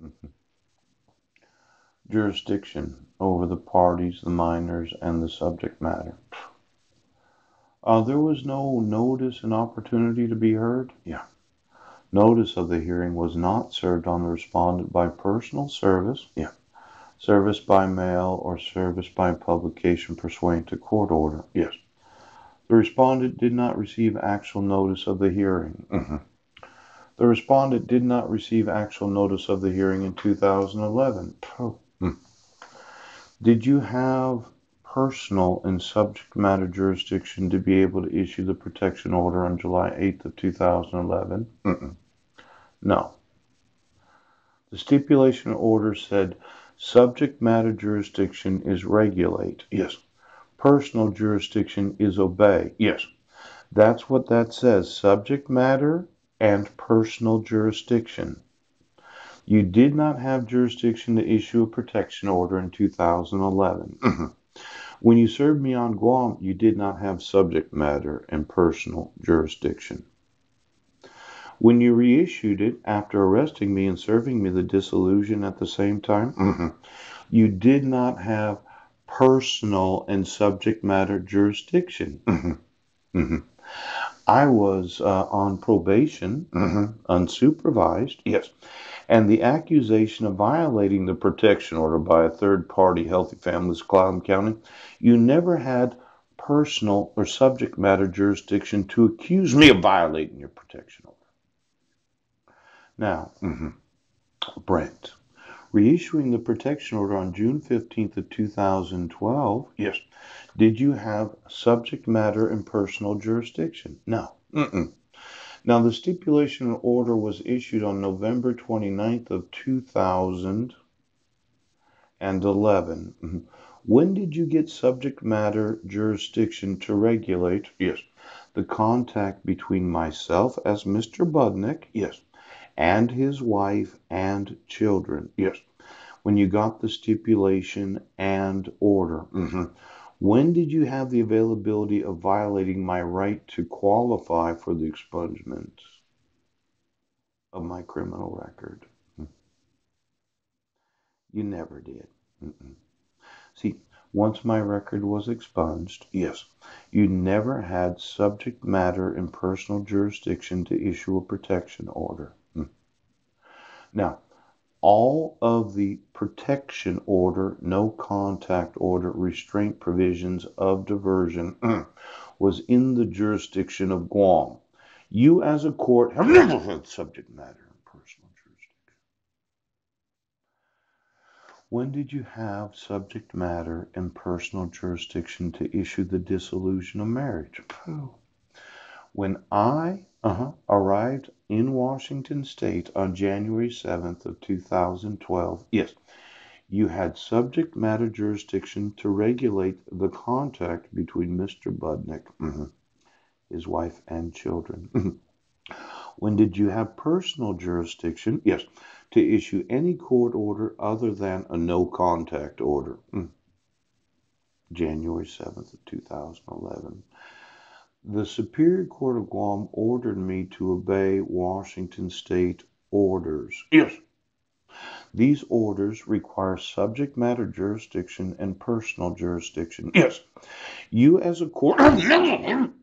Jurisdiction over the parties, the minors, and the subject matter. Uh, there was no notice and opportunity to be heard. Yeah. Notice of the hearing was not served on the respondent by personal service. Yeah. Service by mail or service by publication pursuant to court order. Yes. The respondent did not receive actual notice of the hearing. Mhm. The respondent did not receive actual notice of the hearing in 2011. Oh. Hmm. Did you have personal and subject matter jurisdiction to be able to issue the protection order on July 8th of 2011? Mm-mm. No. The stipulation order said subject matter jurisdiction is regulate. Yes. Personal jurisdiction is obey. Yes. That's what that says. Subject matter and personal jurisdiction. You did not have jurisdiction to issue a protection order in 2011. Mhm. When you served me on Guam, you did not have subject matter and personal jurisdiction. When you reissued it after arresting me and serving me the disillusion at the same time, Mhm. you did not have personal and subject matter jurisdiction. I was uh, on probation, Mhm. unsupervised, Yes. and the accusation of violating the protection order by a third party, Healthy Families Cloud County, you never had personal or subject matter jurisdiction to accuse me of violating your protection order. Now, Mhm. Brent, reissuing the protection order on June 15th of 2012, Yes. did you have subject matter and personal jurisdiction? No. Mm-mm. Now, the stipulation order was issued on November 29th of 2011. Mhm. When did you get subject matter jurisdiction to regulate Yes. the contact between myself as Mr. Budnek Yes. And his wife and children? Yes. When you got the stipulation and order, Mhm. when did you have the availability of violating my right to qualify for the expungement of my criminal record? You never did. Mm-mm. See, once my record was expunged, Yes. you never had subject matter and personal jurisdiction to issue a protection order. Now, all of the protection order, no contact order, restraint provisions of diversion was in the jurisdiction of Guam. You, as a court, have never had subject matter and personal jurisdiction. When did you have subject matter and personal jurisdiction to issue the dissolution of marriage? When I uh-huh, arrived in Washington State on January 7th of 2012, Yes. you had subject matter jurisdiction to regulate the contact between Mr. Budnek, Mhm. his wife, and children. when did you have personal jurisdiction? Yes. To issue any court order other than a no contact order? Mm. January 7th of 2011. The Superior Court of Guam ordered me to obey Washington State orders. Yes. These orders require subject matter jurisdiction and personal jurisdiction. Yes. You, as a court,